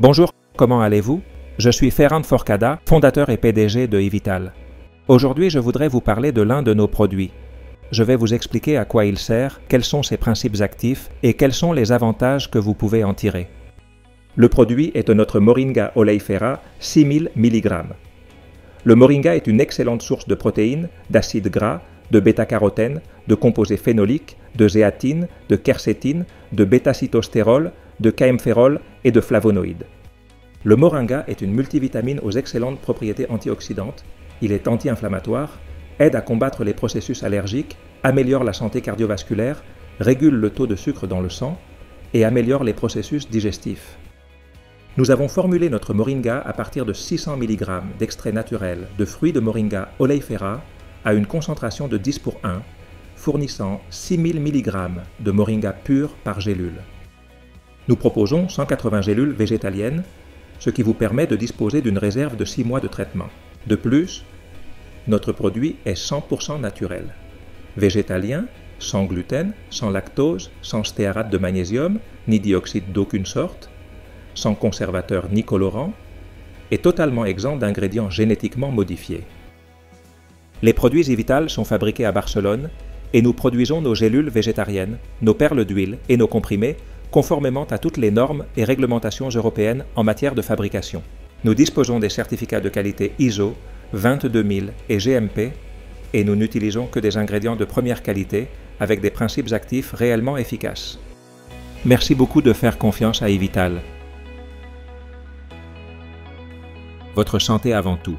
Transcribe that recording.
Bonjour, comment allez-vous? Je suis Ferrand Forcada, fondateur et PDG de Evital. Aujourd'hui, je voudrais vous parler de l'un de nos produits. Je vais vous expliquer à quoi il sert, quels sont ses principes actifs et quels sont les avantages que vous pouvez en tirer. Le produit est notre Moringa oleifera 6000 mg. Le moringa est une excellente source de protéines, d'acides gras, de bêta-carotène, de composés phénoliques, de zéatine, de quercétine, de bêta-cytostérol, de caemphérol et de flavonoïdes. Le moringa est une multivitamine aux excellentes propriétés antioxydantes. Il est anti-inflammatoire, aide à combattre les processus allergiques, améliore la santé cardiovasculaire, régule le taux de sucre dans le sang et améliore les processus digestifs. Nous avons formulé notre moringa à partir de 600 mg d'extrait naturel de fruits de moringa oleifera à une concentration de 10 pour 1, fournissant 6000 mg de moringa pur par gélule. Nous proposons 180 gélules végétaliennes, ce qui vous permet de disposer d'une réserve de 6 mois de traitement. De plus, notre produit est 100% naturel. Végétalien, sans gluten, sans lactose, sans stéarate de magnésium, ni dioxyde d'aucune sorte, sans conservateur ni colorant, et totalement exempt d'ingrédients génétiquement modifiés. Les produits Evital sont fabriqués à Barcelone et nous produisons nos gélules végétariennes, nos perles d'huile et nos comprimés conformément à toutes les normes et réglementations européennes en matière de fabrication. Nous disposons des certificats de qualité ISO 22000 et GMP et nous n'utilisons que des ingrédients de première qualité avec des principes actifs réellement efficaces. Merci beaucoup de faire confiance à Evital. Votre santé avant tout.